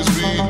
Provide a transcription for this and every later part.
always be.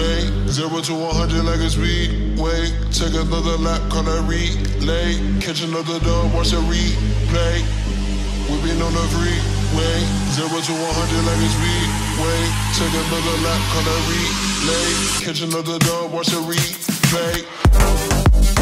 freeway. Zero to 100 like a speed. Take another lap on a freeway. Zero to 100 like a speed. Take another lap on that relay. We've been on a freeway. Zero to 100 like a speedway. Take another lap, call that relay. Catch another dog, watch a replay. We've been on a freeway. Zero to 100 like a speedway. Take another lap, call that relay. Catch another dog, watch a replay.